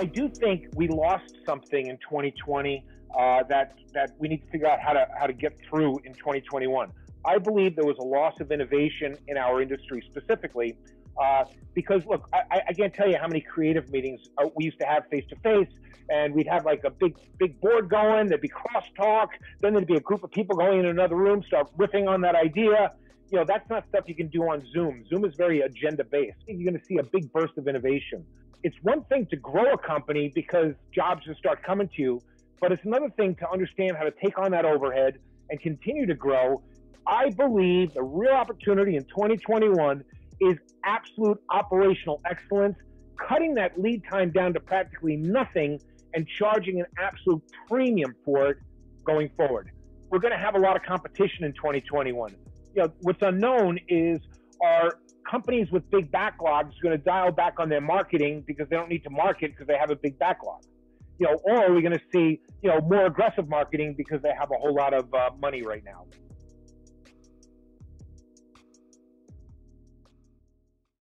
I do think we lost something in 2020 uh, that that we need to figure out how to how to get through in 2021. I believe there was a loss of innovation in our industry specifically uh, because look, I, I, can't tell you how many creative meetings uh, we used to have face to face, and we'd have like a big big board going. There'd be crosstalk. Then there'd be a group of people going in another room, start riffing on that idea. You know, that's not stuff you can do on Zoom. Zoom is very agenda based. You're going to see a big burst of innovation. It's one thing to grow a company because jobs just start coming to you, but it's another thing to understand how to take on that overhead and continue to grow. I believe the real opportunity in 2021 is absolute operational excellence, cutting that lead time down to practically nothing and charging an absolute premium for it going forward. We're going to have a lot of competition in 2021. You know, what's unknown is are companies with big backlogs going to dial back on their marketing because they don't need to market because they have a big backlog? You know, or are we going to see, you know, more aggressive marketing because they have a whole lot of uh, money right now?